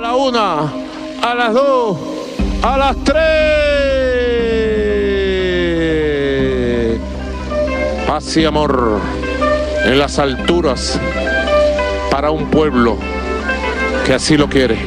A la una, a las dos, a las tres. Paz y amor en las alturas para un pueblo que así lo quiere.